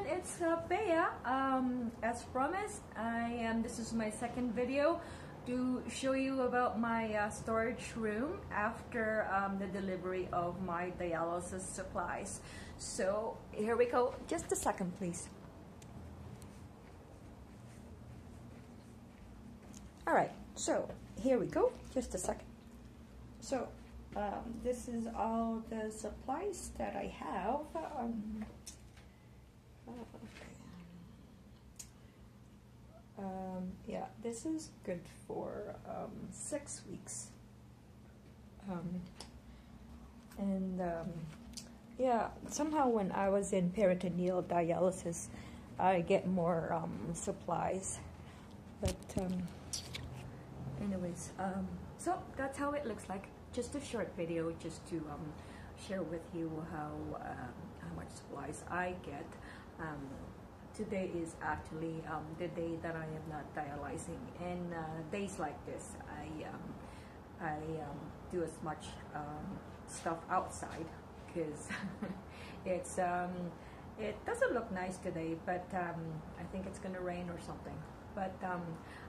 again, it's uh, Bea. Um, as promised, I am. This is my second video to show you about my uh, storage room after um, the delivery of my dialysis supplies. So here we go. Just a second, please. All right. So here we go. Just a second. So um, this is all the supplies that I have. Um, yeah, this is good for um, six weeks. Um, and um, yeah, somehow when I was in peritoneal dialysis, I get more um, supplies. But um, anyways, so that's how it looks like. Just a short video just to share with you how, how much supplies I get. Today is actually um, the day that I am not dialyzing and uh, days like this I, um, I um, do as much um, stuff outside because it's um, it doesn't look nice today but I think it's gonna rain or something but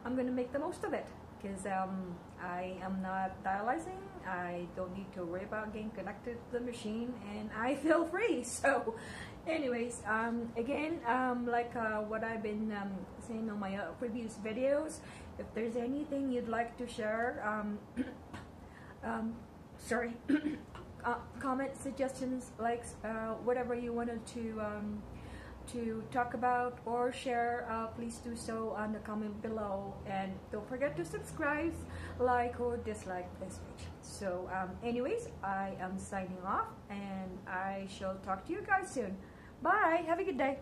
I'm gonna make the most of it because um, I am not dialyzing. I don't need to worry about getting connected to the machine and I feel free. So anyways, um, again, um, like uh, what I've been um, saying on my uh, previous videos, if there's anything you'd like to share, um, um, sorry, uh, comment, suggestions, likes, uh, whatever you wanted to to talk about or share, uh, please do so on the comment below. And don't forget to subscribe, like, or dislike this page. So um, anyways, I am signing off and I shall talk to you guys soon. Bye. Have a good day.